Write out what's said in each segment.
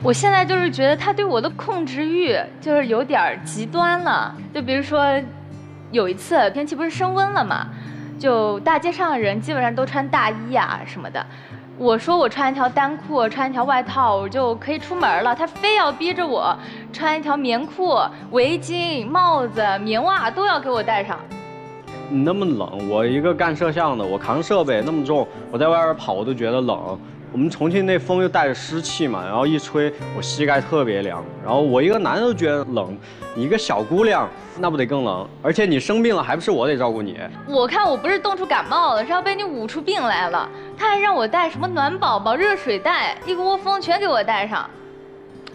我现在就是觉得他对我的控制欲就是有点儿极端了。就比如说，有一次天气不是升温了嘛，就大街上的人基本上都穿大衣啊什么的。我说我穿一条单裤，穿一条外套，我就可以出门了。他非要逼着我穿一条棉裤、围巾、帽子、棉袜都要给我戴上。你那么冷，我一个干摄像的，我扛设备那么重，我在外边跑我都觉得冷。我们重庆那风又带着湿气嘛，然后一吹，我膝盖特别凉。然后我一个男的都觉得冷，你一个小姑娘，那不得更冷？而且你生病了，还不是我得照顾你？我看我不是冻出感冒了，是要被你捂出病来了。他还让我带什么暖宝宝、热水袋，一窝蜂全给我带上。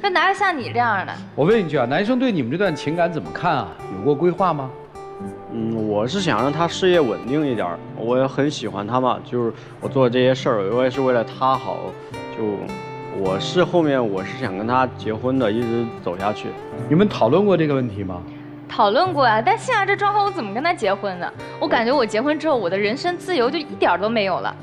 这哪有像你这样的？我问一句啊，男生对你们这段情感怎么看啊？有过规划吗？嗯，我是想让他事业稳定一点我也很喜欢他嘛，就是我做这些事儿，我也是为了他好。就我是后面我是想跟他结婚的，一直走下去。你们讨论过这个问题吗？讨论过啊，但现在这状况，我怎么跟他结婚呢？我感觉我结婚之后，我的人身自由就一点都没有了。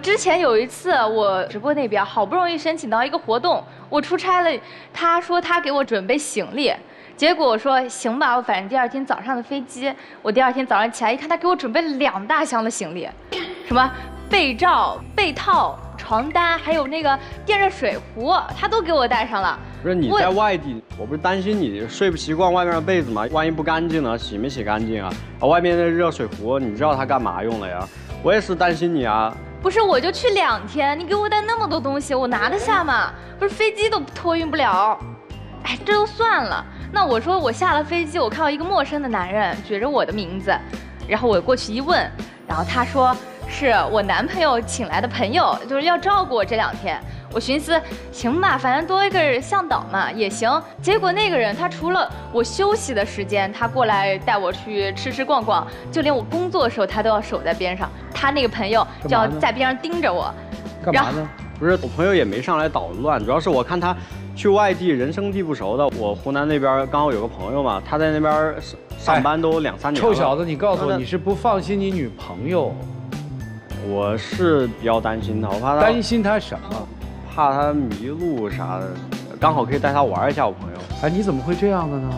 之前有一次，我直播那边好不容易申请到一个活动，我出差了，他说他给我准备行李。结果我说行吧，我反正第二天早上的飞机，我第二天早上起来一看，他给我准备了两大箱的行李，什么被罩、被套、床单，还有那个电热水壶，他都给我带上了。不是你在外地，我不是担心你睡不习惯外面的被子吗？万一不干净呢？洗没洗干净啊？啊，外面的热水壶，你知道它干嘛用的呀？我也是担心你啊。不是，我就去两天，你给我带那么多东西，我拿得下吗？不是飞机都托运不了。哎，这都算了。那我说我下了飞机，我看到一个陌生的男人举着我的名字，然后我过去一问，然后他说是我男朋友请来的朋友，就是要照顾我这两天。我寻思行吧，反正多一个向导嘛也行。结果那个人他除了我休息的时间，他过来带我去吃吃逛逛，就连我工作的时候他都要守在边上。他那个朋友就要在边上盯着我。干嘛呢？不是我朋友也没上来捣乱，主要是我看他。去外地人生地不熟的，我湖南那边刚好有个朋友嘛，他在那边上上班都两三年。臭小子，你告诉我你是不放心你女朋友？我是比较担心他，我怕他担心他什么？怕他迷路啥的，刚好可以带他玩一下。我朋友，哎，你怎么会这样的呢？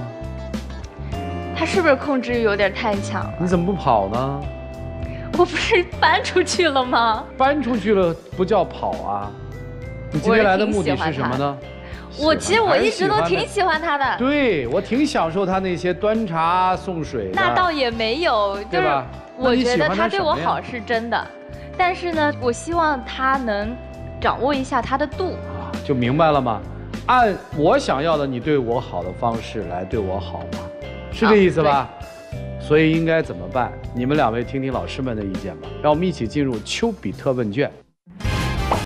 他是不是控制欲有点太强？你怎么不跑呢？我不是搬出去了吗？搬出去了不叫跑啊！你今天来的目的是什么呢？我其实我一直都挺喜欢他的，对我挺享受他那些端茶送水。那倒也没有，就是？我觉得他对我好是真的，但是呢，我希望他能掌握一下他的度啊，就明白了吗？按我想要的你对我好的方式来对我好嘛，是这意思吧？所以应该怎么办？你们两位听听老师们的意见吧。让我们一起进入丘比特问卷。